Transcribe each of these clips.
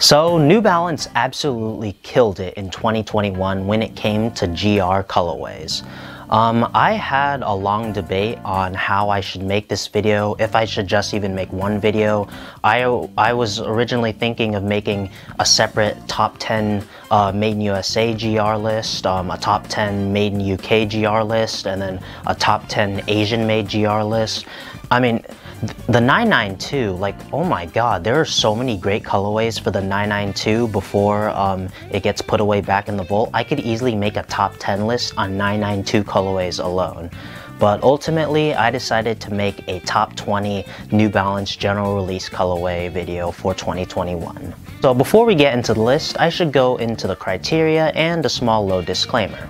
So New Balance absolutely killed it in 2021 when it came to GR colorways. Um, I had a long debate on how I should make this video, if I should just even make one video. I, I was originally thinking of making a separate top 10 uh, Made in USA GR list, um, a top 10 Made in UK GR list, and then a top 10 Asian made GR list. I mean, the 992, like, oh my god, there are so many great colorways for the 992 before um, it gets put away back in the vault. I could easily make a top 10 list on 992 colorways alone. But ultimately, I decided to make a top 20 New Balance general release colorway video for 2021. So before we get into the list, I should go into the criteria and a small low disclaimer.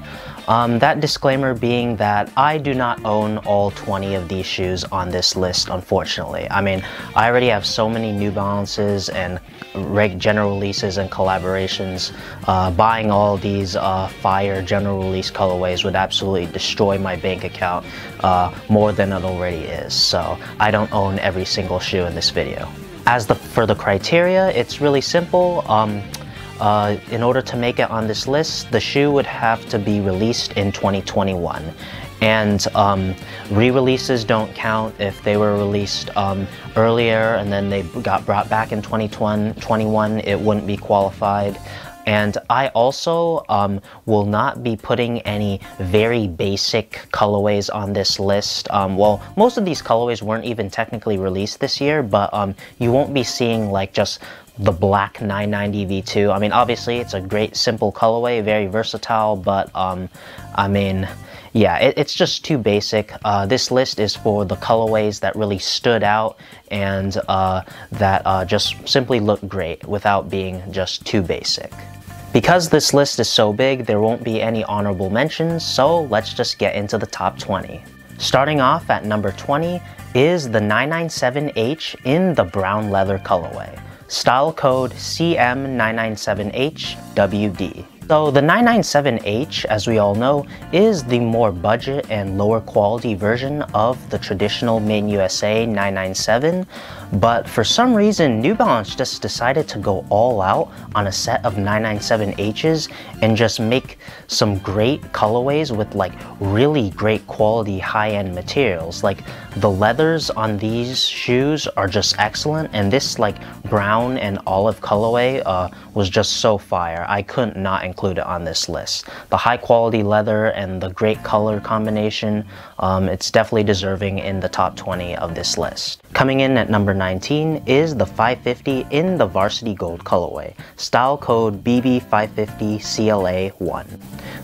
Um, that disclaimer being that I do not own all 20 of these shoes on this list, unfortunately. I mean, I already have so many New Balances and reg general releases and collaborations. Uh, buying all these uh, fire general release colorways would absolutely destroy my bank account uh, more than it already is. So I don't own every single shoe in this video. As the, for the criteria, it's really simple. Um, uh, in order to make it on this list, the shoe would have to be released in 2021. And um, re-releases don't count if they were released um, earlier and then they got brought back in 2021, it wouldn't be qualified. And I also um, will not be putting any very basic colorways on this list. Um, well, most of these colorways weren't even technically released this year, but um, you won't be seeing like just the black 990 V2. I mean, obviously it's a great simple colorway, very versatile, but um, I mean, yeah, it, it's just too basic. Uh, this list is for the colorways that really stood out and uh, that uh, just simply look great without being just too basic. Because this list is so big, there won't be any honorable mentions, so let's just get into the top 20. Starting off at number 20 is the 997H in the brown leather colorway style code CM997HWD. So the 997H, as we all know, is the more budget and lower quality version of the traditional Made in USA 997, but for some reason, New Balance just decided to go all out on a set of 997Hs and just make some great colorways with like really great quality high-end materials. Like the leathers on these shoes are just excellent and this like brown and olive colorway uh, was just so fire. I couldn't not include it on this list. The high quality leather and the great color combination, um, it's definitely deserving in the top 20 of this list. Coming in at number 19 is the 550 in the Varsity Gold colorway, style code BB550CLA1.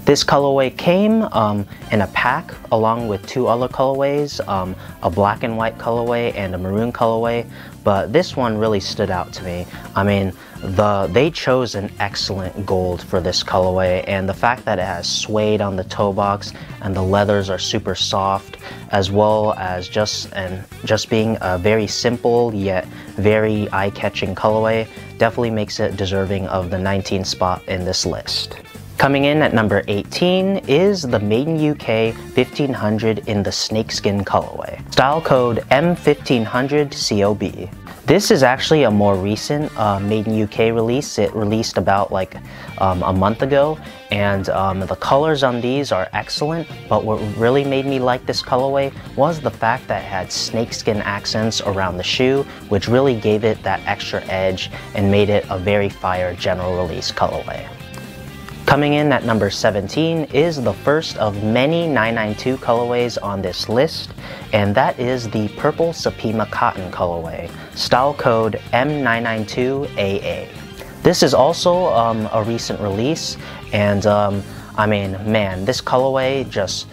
This colorway came um, in a pack along with two other colorways, um, a black and white colorway and a maroon colorway, but this one really stood out to me. I mean, the they chose an excellent gold for this colorway and the fact that it has suede on the toe box and the leathers are super soft as well as just and just being a very simple yet very eye-catching colorway definitely makes it deserving of the 19th spot in this list. Coming in at number 18 is the Made in UK 1500 in the snakeskin colorway. Style code M1500COB. This is actually a more recent uh, Made in UK release. It released about like um, a month ago and um, the colors on these are excellent but what really made me like this colorway was the fact that it had snakeskin accents around the shoe which really gave it that extra edge and made it a very fire general release colorway. Coming in at number 17 is the first of many 992 colorways on this list, and that is the Purple Supima Cotton colorway, style code M992AA. This is also um, a recent release, and um, I mean, man, this colorway just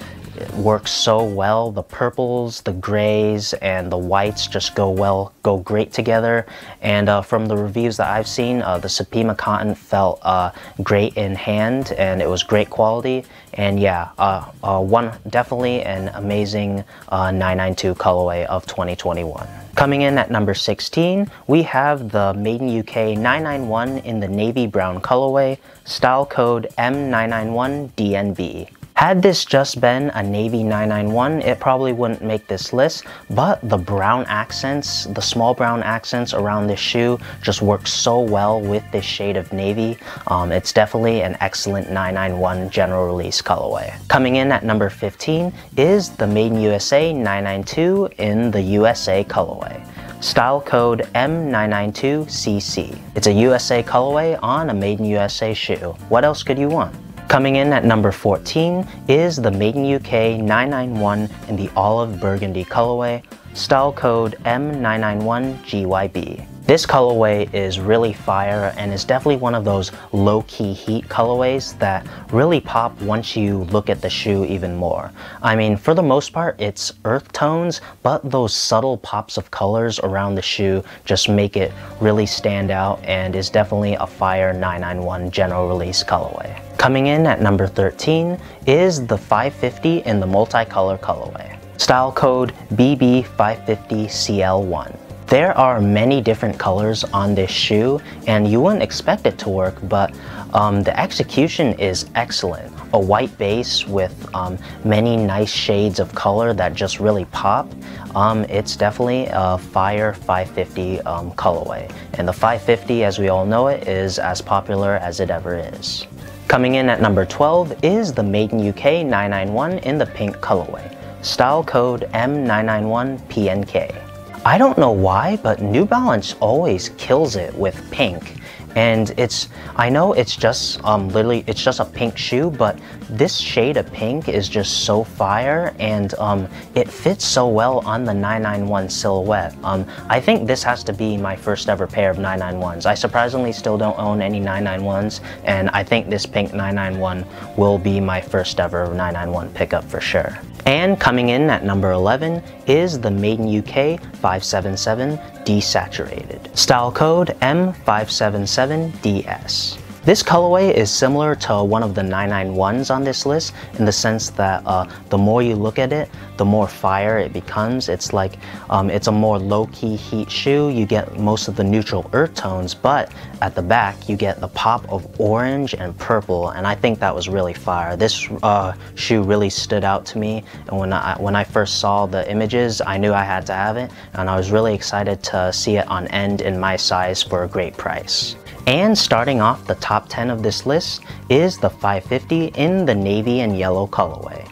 works so well. The purples, the grays, and the whites just go well, go great together. And uh, from the reviews that I've seen, uh, the Supima cotton felt uh, great in hand and it was great quality. And yeah, uh, uh, one definitely an amazing uh, 992 colorway of 2021. Coming in at number 16, we have the Made in UK 991 in the navy brown colorway, style code M991DNB. Had this just been a navy 991, it probably wouldn't make this list, but the brown accents, the small brown accents around this shoe just work so well with this shade of navy. Um, it's definitely an excellent 991 general release colorway. Coming in at number 15 is the Made in USA 992 in the USA colorway style code M992CC. It's a USA colorway on a Made in USA shoe. What else could you want? Coming in at number 14 is the Made in UK 991 in the olive burgundy colorway, style code M991GYB. This colorway is really fire and is definitely one of those low-key heat colorways that really pop once you look at the shoe even more. I mean, for the most part, it's earth tones, but those subtle pops of colors around the shoe just make it really stand out and is definitely a fire 991 general release colorway. Coming in at number 13 is the 550 in the multicolor colorway. Style code BB550CL1. There are many different colors on this shoe and you wouldn't expect it to work, but um, the execution is excellent. A white base with um, many nice shades of color that just really pop. Um, it's definitely a Fire 550 um, colorway. And the 550, as we all know it, is as popular as it ever is. Coming in at number 12 is the Made in UK 991 in the pink colorway. Style code M991PNK. I don't know why, but New Balance always kills it with pink. And it's, I know it's just um, literally, it's just a pink shoe, but this shade of pink is just so fire and um, it fits so well on the 991 silhouette. Um, I think this has to be my first ever pair of 991s. I surprisingly still don't own any 991s and I think this pink 991 will be my first ever 991 pickup for sure. And coming in at number 11 is the Made in UK 577 Desaturated. Style code M577DS. This colorway is similar to one of the 991s on this list in the sense that uh, the more you look at it, the more fire it becomes. It's like, um, it's a more low-key heat shoe. You get most of the neutral earth tones, but at the back, you get the pop of orange and purple, and I think that was really fire. This uh, shoe really stood out to me, and when I, when I first saw the images, I knew I had to have it, and I was really excited to see it on end in my size for a great price. And starting off the top 10 of this list is the 550 in the navy and yellow colorway.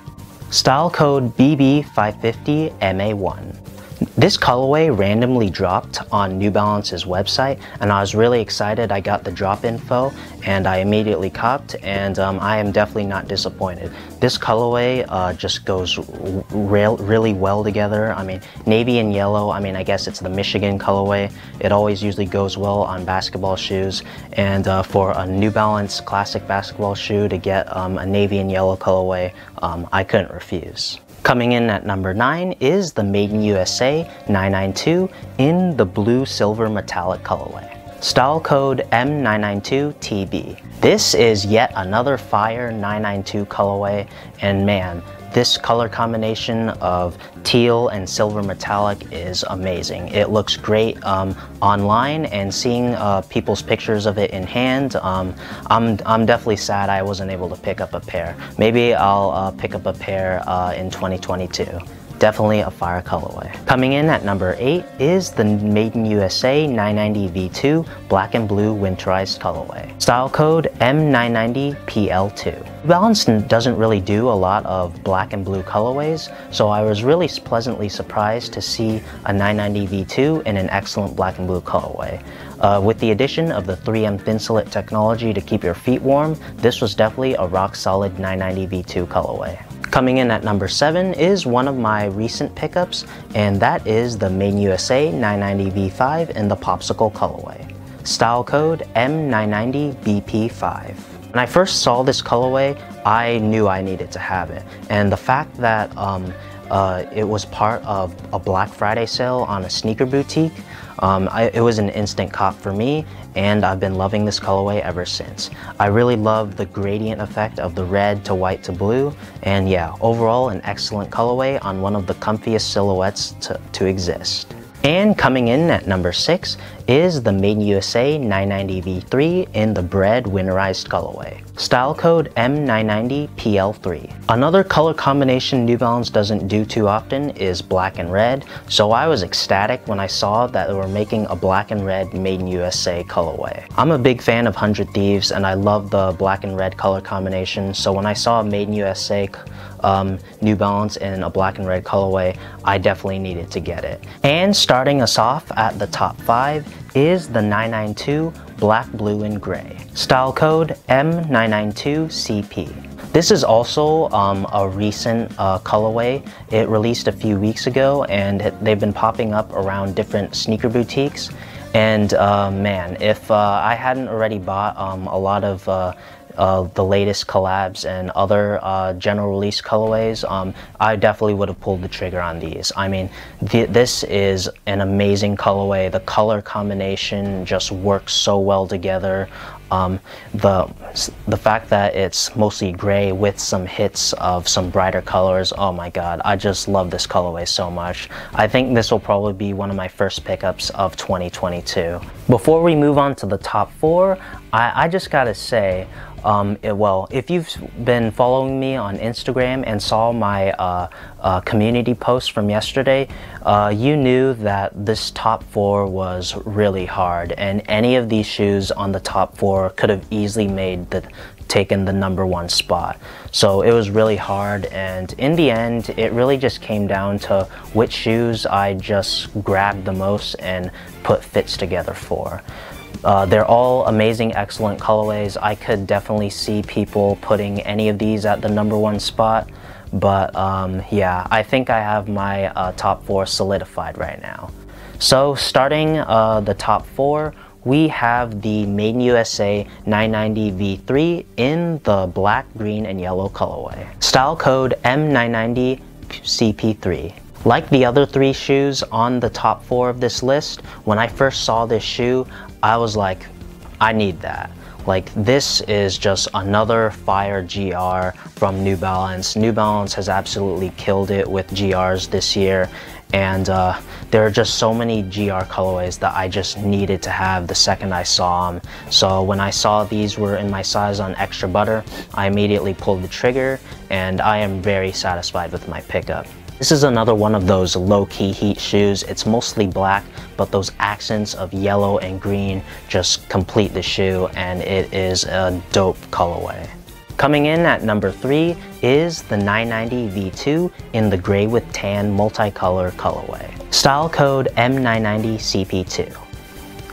Style code BB550MA1. This colorway randomly dropped on New Balance's website and I was really excited. I got the drop info and I immediately copped and um, I am definitely not disappointed. This colorway uh, just goes re really well together. I mean, navy and yellow, I mean, I guess it's the Michigan colorway. It always usually goes well on basketball shoes and uh, for a New Balance classic basketball shoe to get um, a navy and yellow colorway, um, I couldn't refuse. Coming in at number 9 is the Made in USA 992 in the blue silver metallic colorway. Style code M992TB. This is yet another Fire 992 colorway and man, this color combination of teal and silver metallic is amazing. It looks great um, online and seeing uh, people's pictures of it in hand, um, I'm, I'm definitely sad I wasn't able to pick up a pair. Maybe I'll uh, pick up a pair uh, in 2022. Definitely a fire colorway. Coming in at number 8 is the Made in USA 990 V2 black and blue winterized colorway. Style code M990PL2. Balance doesn't really do a lot of black and blue colorways, so I was really pleasantly surprised to see a 990 V2 in an excellent black and blue colorway. Uh, with the addition of the 3M Thinsulate technology to keep your feet warm, this was definitely a rock solid 990 V2 colorway. Coming in at number 7 is one of my recent pickups, and that is the Main USA 990 V5 in the Popsicle colorway. Style code M990BP5. When I first saw this colorway, I knew I needed to have it. And the fact that um, uh, it was part of a Black Friday sale on a sneaker boutique. Um, I, it was an instant cop for me and I've been loving this colorway ever since. I really love the gradient effect of the red to white to blue and yeah, overall an excellent colorway on one of the comfiest silhouettes to, to exist. And coming in at number 6 is the Made in USA 990V3 in the Bread Winterized colorway. Style code M990PL3. Another color combination New Balance doesn't do too often is black and red, so I was ecstatic when I saw that they were making a black and red Made in USA colorway. I'm a big fan of 100 Thieves and I love the black and red color combination, so when I saw Made in USA um, New Balance in a black and red colorway, I definitely needed to get it. And starting us off at the top 5 is the 992 Black, Blue, and Gray. Style code M992CP. This is also um, a recent uh, colorway. It released a few weeks ago and they've been popping up around different sneaker boutiques. And uh, man, if uh, I hadn't already bought um, a lot of uh, the latest collabs and other uh, general release colorways, um, I definitely would have pulled the trigger on these. I mean, th this is an amazing colorway. The color combination just works so well together. Um, the the fact that it's mostly gray with some hits of some brighter colors, oh my god, I just love this colorway so much. I think this will probably be one of my first pickups of 2022. Before we move on to the top four, I, I just gotta say, um, it, well, if you've been following me on Instagram and saw my uh, uh, community post from yesterday, uh, you knew that this top four was really hard, and any of these shoes on the top four could have easily made the taken the number one spot. So it was really hard, and in the end, it really just came down to which shoes I just grabbed the most and put fits together for. Uh, they're all amazing, excellent colorways. I could definitely see people putting any of these at the number one spot. But um, yeah, I think I have my uh, top four solidified right now. So starting uh, the top four, we have the Made in USA 990 V3 in the black, green, and yellow colorway. Style code M990CP3. Like the other three shoes on the top four of this list, when I first saw this shoe, I was like, I need that. Like this is just another fire GR from New Balance. New Balance has absolutely killed it with GRs this year and uh, there are just so many GR colorways that I just needed to have the second I saw them. So when I saw these were in my size on Extra Butter, I immediately pulled the trigger and I am very satisfied with my pickup. This is another one of those low-key heat shoes. It's mostly black, but those accents of yellow and green just complete the shoe and it is a dope colorway. Coming in at number 3 is the 990 V2 in the gray with tan multicolor colorway. Style code M990CP2.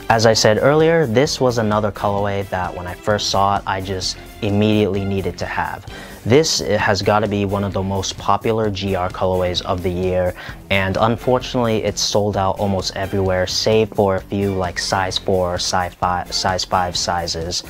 As I said earlier, this was another colorway that when I first saw it, I just immediately needed to have. This eh, has got to be one of the most popular GR colorways of the year and unfortunately it's sold out almost everywhere save for a few like size 4 size 5, size 5 sizes.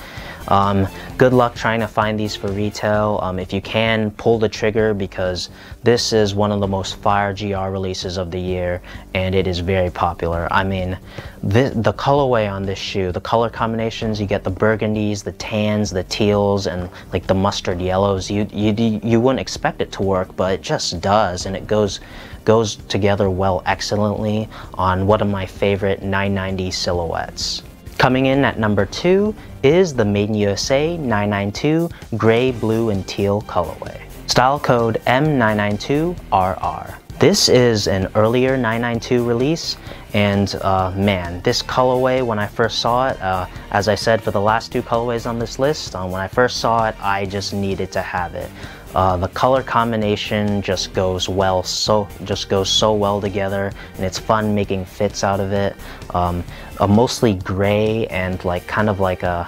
Um, good luck trying to find these for retail. Um, if you can, pull the trigger because this is one of the most fire GR releases of the year and it is very popular. I mean, the, the colorway on this shoe, the color combinations, you get the burgundies, the tans, the teals, and like the mustard yellows. You, you, you wouldn't expect it to work, but it just does and it goes goes together well excellently on one of my favorite 990 silhouettes. Coming in at number two is the Made in USA 992 gray, blue, and teal colorway. Style code M992RR. This is an earlier 992 release and uh, man, this colorway when I first saw it, uh, as I said for the last two colorways on this list, uh, when I first saw it, I just needed to have it. Uh, the color combination just goes well, so just goes so well together, and it's fun making fits out of it. Um, a mostly gray and like kind of like a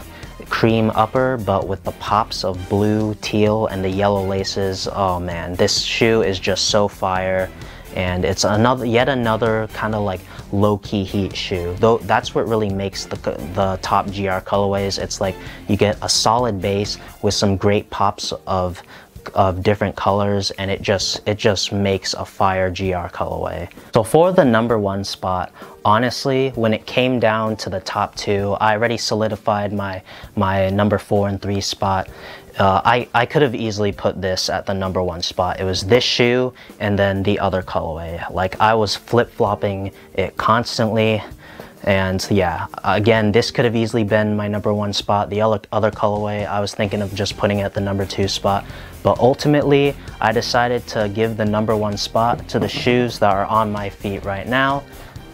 cream upper, but with the pops of blue, teal, and the yellow laces. Oh man, this shoe is just so fire and it's another yet another kind of like low-key heat shoe though that's what really makes the, the top GR colorways it's like you get a solid base with some great pops of of different colors and it just it just makes a fire GR colorway. So for the number one spot, honestly, when it came down to the top two, I already solidified my my number four and three spot. Uh, I, I could have easily put this at the number one spot. It was this shoe and then the other colorway. Like I was flip-flopping it constantly. And yeah, again, this could have easily been my number one spot. The other, other colorway, I was thinking of just putting it at the number two spot. But ultimately, I decided to give the number one spot to the shoes that are on my feet right now.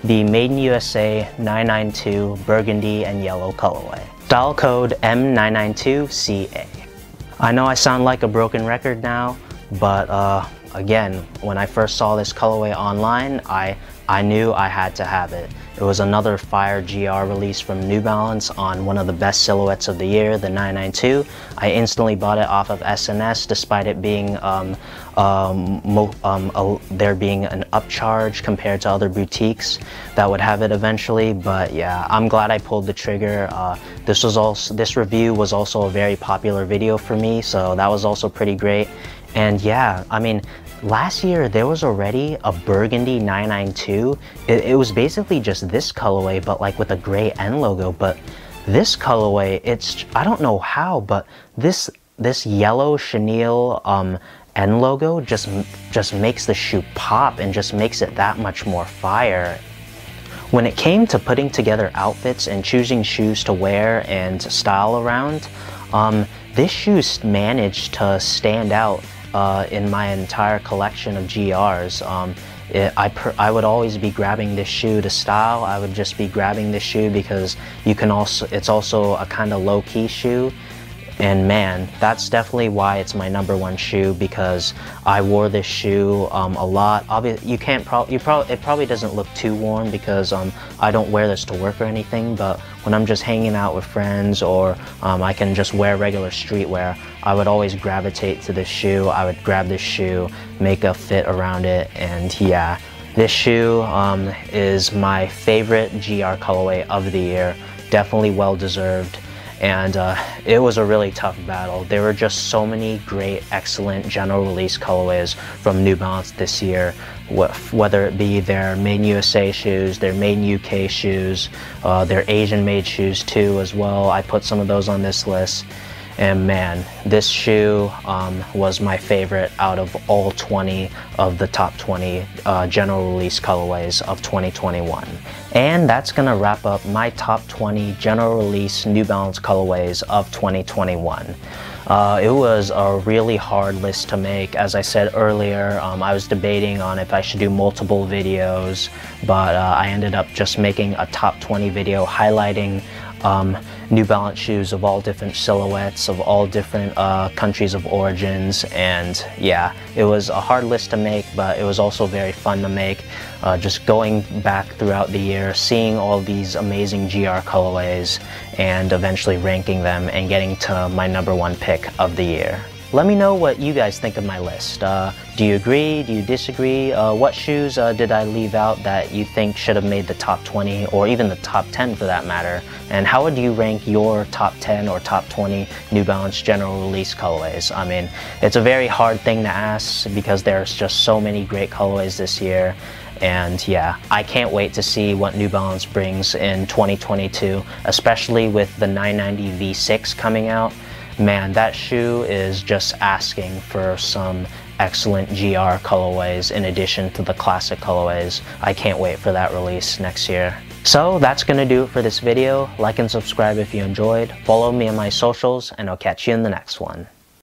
The Made in USA 992 burgundy and yellow colorway. Style code M992CA. I know I sound like a broken record now, but uh, again, when I first saw this colorway online, I, I knew I had to have it. It was another Fire GR release from New Balance on one of the best silhouettes of the year, the 992. I instantly bought it off of SNS despite it being um, um, um, a, there being an upcharge compared to other boutiques that would have it eventually. But yeah, I'm glad I pulled the trigger. Uh, this was also this review was also a very popular video for me, so that was also pretty great. And yeah, I mean, Last year, there was already a burgundy 992. It, it, was basically just this colorway, but like with a gray N logo. But this colorway, it's, I don't know how, but this, this yellow chenille um, N logo just, just makes the shoe pop and just makes it that much more fire. When it came to putting together outfits and choosing shoes to wear and style around, um, this shoe managed to stand out uh, in my entire collection of GRs. Um, it, I, I would always be grabbing this shoe to style. I would just be grabbing this shoe because you can also, it's also a kind of low key shoe and man, that's definitely why it's my number one shoe because I wore this shoe um, a lot. Obviously, you can't probably, you probably, it probably doesn't look too warm because um, I don't wear this to work or anything, but when I'm just hanging out with friends or um, I can just wear regular streetwear, I would always gravitate to this shoe. I would grab this shoe, make a fit around it, and yeah, this shoe um, is my favorite GR colorway of the year. Definitely well deserved and uh, it was a really tough battle. There were just so many great, excellent general release colorways from New Balance this year, whether it be their main USA shoes, their main UK shoes, uh, their Asian made shoes too as well. I put some of those on this list. And man, this shoe um, was my favorite out of all 20 of the top 20 uh, general release colorways of 2021. And that's gonna wrap up my top 20 general release New Balance colorways of 2021. Uh, it was a really hard list to make. As I said earlier, um, I was debating on if I should do multiple videos, but uh, I ended up just making a top 20 video highlighting um, New Balance shoes of all different silhouettes, of all different uh, countries of origins, and yeah, it was a hard list to make, but it was also very fun to make. Uh, just going back throughout the year, seeing all these amazing GR colorways, and eventually ranking them and getting to my number one pick of the year. Let me know what you guys think of my list. Uh, do you agree? Do you disagree? Uh, what shoes uh, did I leave out that you think should have made the top 20 or even the top 10 for that matter? And how would you rank your top 10 or top 20 New Balance general release colorways? I mean, it's a very hard thing to ask because there's just so many great colorways this year. And yeah, I can't wait to see what New Balance brings in 2022, especially with the 990 V6 coming out man, that shoe is just asking for some excellent GR colorways in addition to the classic colorways. I can't wait for that release next year. So that's gonna do it for this video. Like and subscribe if you enjoyed. Follow me on my socials and I'll catch you in the next one.